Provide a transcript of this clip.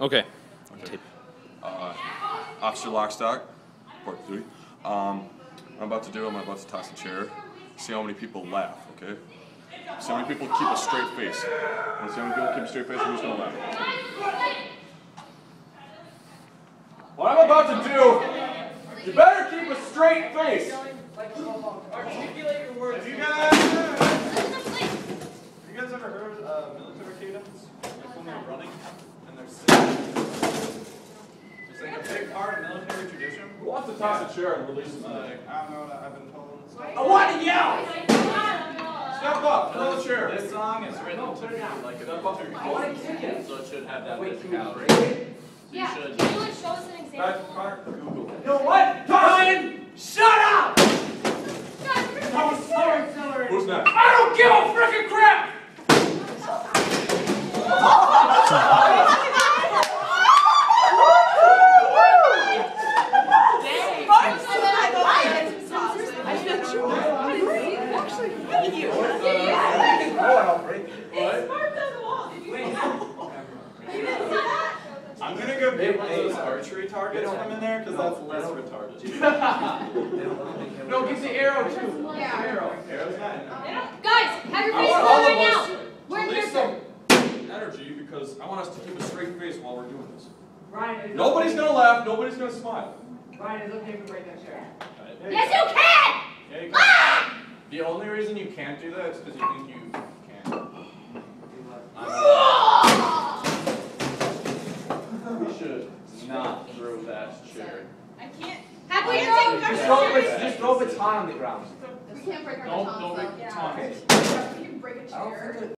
Okay. Uh, Officer Lockstock, part three. Um, what I'm about to do, I'm about to toss a chair. See how many people laugh, okay? See how many people keep a straight face. Wanna see how many people keep a straight face? Who's gonna laugh? What I'm about to do, you better keep a straight face. Articulate your words. Have you guys, have you guys ever heard uh, military cadence? Like when they're running and they're singing. It's like a big part of military tradition. Who wants to toss a chair and release it? Like, I don't know what I've been told. I want to yell! Step up, throw the chair. This song is written to be like a military tradition, so it should have that physicality. Yeah, should- can you show us an example? Back, Connor, Google. You know what? Brian, shut up! God, you're I'm sorry, Celery. Who's next? I don't give a frickin' crap! I'm gonna go get one of those archery targets from in there, because that's less retarded. No, get the arrow too. Yeah. Arrow. Arrow's not in. Guys, have your I face want on all right of now. We're release here. some energy because I want us to keep a straight face while we're doing this. Ryan, Nobody's okay- gonna laugh, nobody's gonna smile. Ryan, is okay if we break that chair? Yes, you can! Yeah, you. Ah! The only reason you can't do that is because you think you can't. We should not throw that chair. I can't. Halfway I through. can't take Just our throw chairs. it, just throw it on the ground. We can't break our Don't- batons, don't though. break Yeah. batons. We can break a chair.